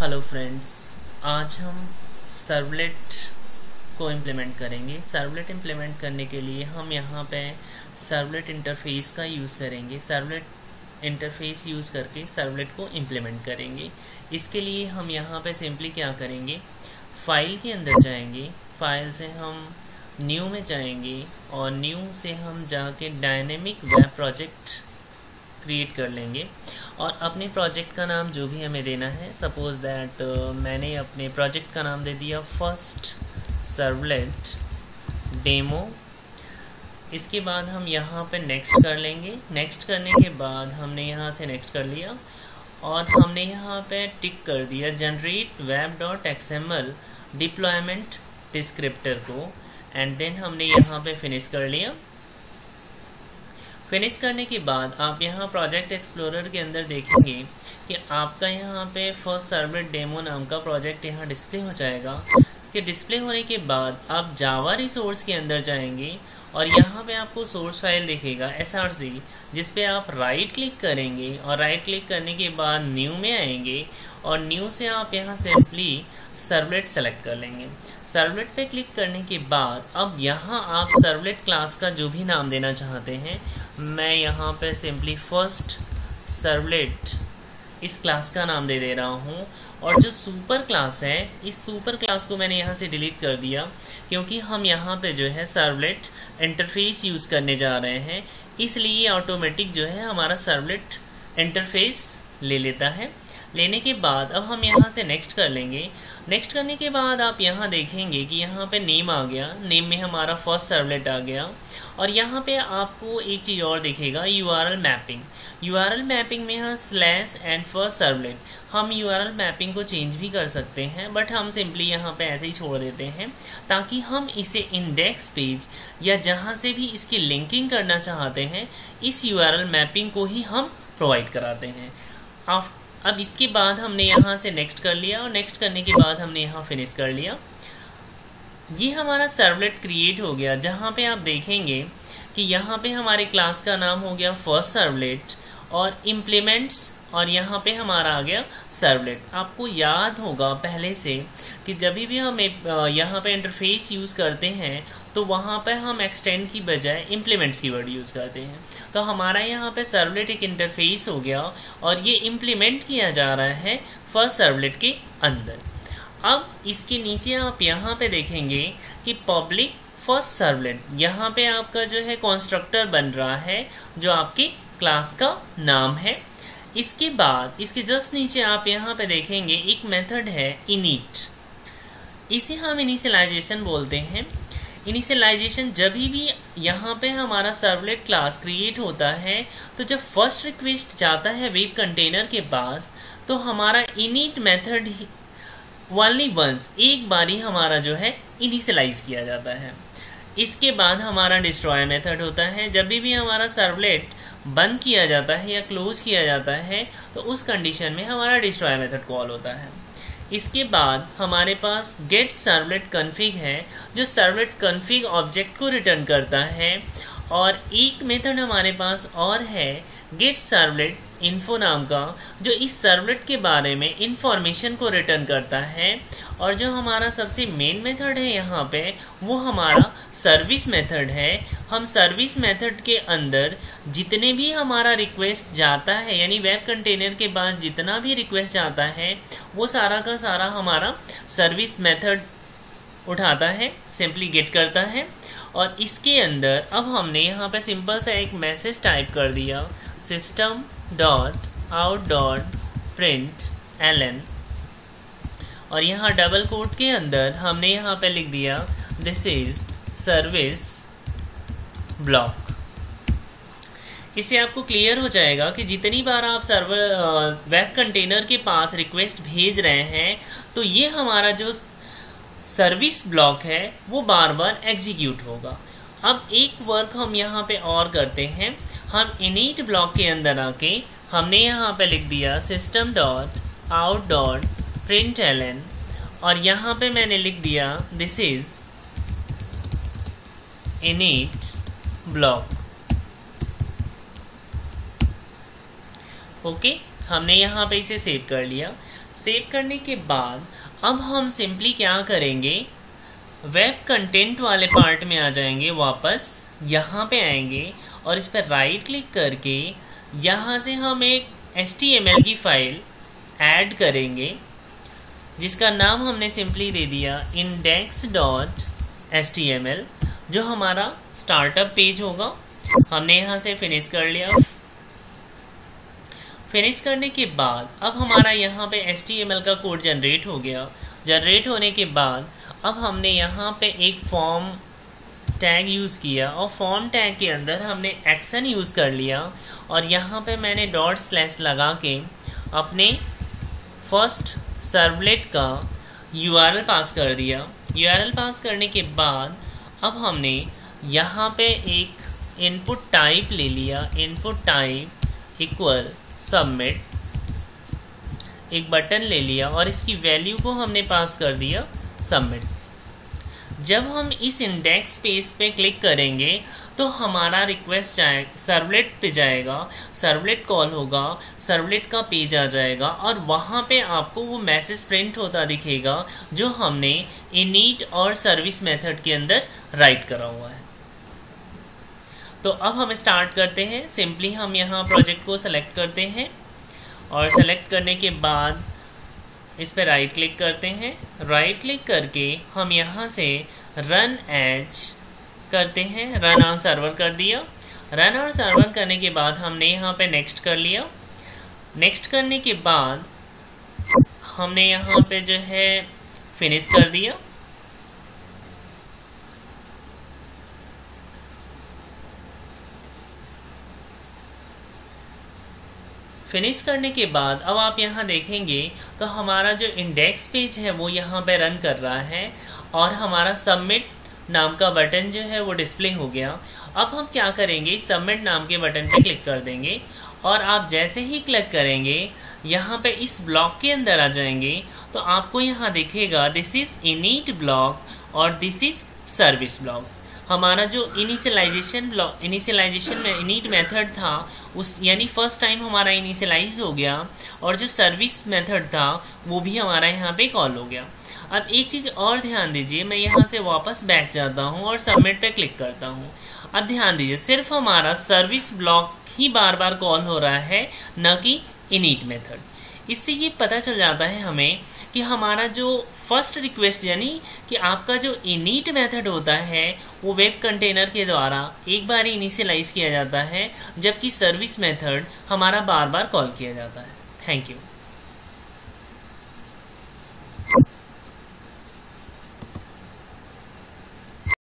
Hello friends आज हम servlet को इम्प्लीमेंट करेंगे। सर्वलेट इम्प्लीमेंट करने के लिए हम यहाँ पे सर्वलेट इंटरफेस का यूज़ करेंगे। सर्वलेट इंटरफेस यूज़ करके सर्वलेट को इम्प्लीमेंट करेंगे। इसके लिए हम यहाँ पे सिंपली क्या करेंगे? फ़ाइल के अंदर जाएँगे। फ़ाइल से हम न्यू में जाएँगे और न्यू से हम जाके डायनेमिक वेब प्रोजेक्ट क्रिएट कर लेंगे। और अपने प्रोजेक्ट का नाम जो भी हमें देना है सपोज़ दैट uh, मैंने अपने प्रोजेक्ट का नाम दे दिया फ़र्स्ट सर्वलेट डेमो इसके बाद हम यहाँ पे नेक्स्ट कर लेंगे। नेक्स्ट करने के बाद हमने यहाँ से नेक्स्ट कर लिया और हमने यहाँ पे टिक कर दिया generate web dot X M L deployment descriptor को एंड देन हमने यहाँ पे फिनिश कर लिया। फिनिश करने के बाद आप यहाँ प्रोजेक्ट एक्सप्लोरर के अंदर देखेंगे कि आपका यहाँ पे फ़र्स्ट सर्वर डेमो नाम का प्रोजेक्ट यहाँ डिस्प्ले हो जाएगा। इसके डिस्प्ले होने के बाद आप जावा रिसोर्स के अंदर जाएँगे और यहाँ पे आपको सोर्स फ़ाइल दिखेगा एस आर सी जिसपे आप राइट क्लिक करेंगे और राइट क्लिक करने के बाद न्यू में आएँगे और न्यू से आप यहाँ सिंपली सर्वलेट सेलेक्ट कर लेंगे। सर्वलेट पे क्लिक करने के बाद, अब यहाँ आप सर्वलेट क्लास का जो भी नाम देना चाहते हैं, मैं यहाँ पे सिंपली फ़र्स्ट सर्वलेट इस क्लास का नाम दे दे रहा हूँ। और जो सुपर क्लास है, इस सुपर क्लास को मैंने यहाँ से डिलीट कर दिया, क्योंकि हम यहाँ पे जो है सर्वलेट इंटरफेस यूज़ करने जा रहे हैं। इसलिए ऑटोमेटिक जो है हमारा सर्वलेट इंटरफेस ले लेता है। लेने के बाद अब हम यहाँ से नेक्स्ट कर लेंगे। नेक्स्ट करने के बाद आप यहाँ देखेंगे कि यहाँ पे नेम आ गया। नेम में हमारा फ़र्स्ट सर्वलेट आ गया। और यहाँ पे आपको एक चीज़ और दिखेगा U R L mapping U R L mapping में यहाँ स्लैश एंड फ़र्स्ट सर्वलेट हम यू आर एल मैपिंग को चेंज भी कर सकते हैं बट हम सिंपली यहाँ पे ऐसे ही छोड़ देते हैं, ताकि हम इसे इंडेक्स पेज या जहाँ से भी इसकी लिंकिंग करना चाहते हैं, इस यू आर एल मैपिंग को ही हम प्रोवाइड कराते हैं। अब इसके बाद हमने यहाँ से नेक्स्ट कर लिया और नेक्स्ट करने के बाद हमने यहाँ फिनिश कर लिया। ये हमारा सर्वलेट क्रिएट हो गया, जहाँ पे आप देखेंगे कि यहाँ पे हमारे क्लास का नाम हो गया फ़र्स्ट सर्वलेट और इम्प्लीमेंट्स और यहाँ पे हमारा आ गया सर्वलेट आपको याद होगा पहले से कि जब भी हम यहाँ पे इंटरफेस यूज़ करते हैं तो वहाँ पे हम एक्सटेंड की बजाय इम्प्लीमेंट्स की वर्ड यूज़ करते हैं। तो हमारा यहाँ पे सर्वलेट एक इंटरफेस हो गया और ये इम्प्लीमेंट किया जा रहा है फ़र्स्ट सर्वलेट के अंदर। अब इसके नीचे आप यहाँ पे देखेंगे कि पब्लिक फ़र्स्ट सर्वलेट यहाँ पे आपका जो है कॉन्स्ट्रक्टर बन रहा है, जो आपकी क्लास का नाम है। इसके बाद इसके जस्ट नीचे आप यहाँ पे देखेंगे एक मेथड है इनिट इसे हम इनिशियलाइजेशन बोलते हैं। इनिशियलाइजेशन जब भी यहाँ पे हमारा सर्वलेट क्लास क्रिएट होता है तो जब फ़र्स्ट रिक्वेस्ट जाता है वेब कंटेनर के पास तो हमारा इनिट मेथड ओनली वंस एक बार ही हमारा जो है इनिशियलाइज किया जाता है। इसके बाद हमारा डिस्ट्रॉय मेथड होता है। जब भी, हमारा सर्वलेट बंद किया जाता है या क्लोज किया जाता है तो उस कंडीशन में हमारा डिस्ट्रॉय मेथड कॉल होता है। इसके बाद हमारे पास गेट सर्वलेट कन्फिग है, जो सर्वलेट कन्फिग ऑब्जेक्ट को रिटर्न करता है, और एक मेथड हमारे पास और है गेट सर्वलेट इन्फो नाम का, जो इस सर्वलेट के बारे में इंफॉर्मेशन को रिटर्न करता है, और जो हमारा सबसे मेन मेथड है यहाँ पे, वो हमारा सर्विस मेथड है। हम सर्विस मेथड के अंदर जितने भी हमारा रिक्वेस्ट जाता है, यानी वेब कंटेनर के बाद जितना भी रिक्वेस्ट जाता है, वो सारा का सारा हमारा सर्विस मेथड उठाता है सिंपली गेट करता है। और इसके अंदर अब हमने यहाँ पे सिंपल सा एक मैसेज टाइप कर दिया system dot out dot print L N और यहाँ डबल कोट के अंदर हमने यहाँ पे लिख दिया दिस इज़ सर्विस ब्लॉक इससे आपको क्लियर हो जाएगा कि जितनी बार आप सर्वर वेब कंटेनर के पास रिक्वेस्ट भेज रहे हैं तो ये हमारा जो सर्विस ब्लॉक है, वो बार बार एग्जीक्यूट होगा। अब एक वर्क हम यहाँ पे और करते हैं। हम इनिट ब्लॉक के अंदर आके, हमने यहाँ पे लिख दिया system dot out dot print ln और यहाँ पे मैंने लिख दिया this is init block okay हमने यहाँ पे इसे सेव कर लिया। सेव करने के बाद, अब हम सिंपली क्या करेंगे? वेब कंटेंट वाले पार्ट में आ जाएँगे वापस, यहाँ पे आएँगे और इस पर राइट क्लिक करके यहाँ से हम एक एच की फ़ाइल ऐड करेंगे, जिसका नाम हमने सिंपली दे दिया इंडेक्स डॉट एस जो हमारा स्टार्टअप पेज होगा। हमने यहाँ से फिनिश कर लिया। फिनिश करने के बाद, अब हमारा यहाँ पे एच का कोड जनरेट हो गया। जनरेट होने के बाद अब हमने यहाँ पे एक फॉर्म टैग यूज़ किया और फॉर्म टैग के अंदर हमने एक्शन यूज़ कर लिया और यहाँ पे मैंने डॉट स्लैश लगा के अपने फ़र्स्ट सर्वलेट का यूआरएल पास कर दिया। यूआरएल पास करने के बाद अब हमने यहाँ पे एक इनपुट टाइप ले लिया। इनपुट टाइप इक्वल सबमिट एक बटन ले लिया और इसकी वैल्यू को हमने पास कर दिया। सबमिट जब हम इस इंडेक्स पेज पे क्लिक करेंगे तो हमारा रिक्वेस्ट जाए सर्वलेट पे जाएगा सर्वलेट कॉल होगा सर्वलेट का पेज आ जाएगा, और वहाँ पे आपको वो मैसेज प्रिंट होता दिखेगा, जो हमने इनीट और सर्विस मेथड के अंदर राइट करा हुआ है। तो अब हम स्टार्ट करते हैं। सिंपली हम यहाँ प्रोजेक्ट को सेलेक्ट करते हैं, और सेलेक्ट करने के बाद इस पर राइट क्लिक करते हैं। राइट क्लिक करके हम यहाँ से रन एज करते हैं। रन ऑन सर्वर कर दिया। रन ऑन सर्वर करने के बाद हमने यहाँ पे नेक्स्ट कर लिया। नेक्स्ट करने के बाद हमने यहाँ पे जो है फिनिश कर दिया। फिनिश करने के बाद, अब आप यहाँ देखेंगे तो हमारा जो इंडेक्स पेज है, वो यहाँ पे रन कर रहा है और हमारा सबमिट नाम का बटन जो है, वो डिस्प्ले हो गया। अब हम क्या करेंगे सबमिट नाम के बटन पे क्लिक कर देंगे और आप जैसे ही क्लिक करेंगे, यहाँ पे इस ब्लॉक के अंदर आ जाएँगे। तो आपको यहाँ दिखेगा दिस इज़ इनीट ब्लॉक और दिस इज़ सर्विस ब्लॉक हमारा जो इनिशियलाइजेशन ब्लॉक इनिशियलाइजेशन में इनिट मेथड था, उस, यानी फ़र्स्ट टाइम हमारा इनिशियलाइज हो गया, और जो सर्विस मेथड था, वो भी हमारा यहाँ पे कॉल हो गया। अब एक चीज़ और ध्यान दीजिए, मैं यहाँ से वापस बैक जाता हूँ और सबमिट पे क्लिक करता हूँ। अब ध्यान दीजिए, सिर्फ़ हमारा सर्विस ब्लॉक ही बार बार कॉल हो रहा है, न कि इनिट मेथड इससे ये पता चल जाता है हमें कि हमारा जो फ़र्स्ट रिक्वेस्ट यानी कि आपका जो इनिट मेथड होता है, वो वेब कंटेनर के द्वारा एक बार इनिशियलाइज किया जाता है, जबकि सर्विस मेथड हमारा बार बार कॉल किया जाता है। Thank you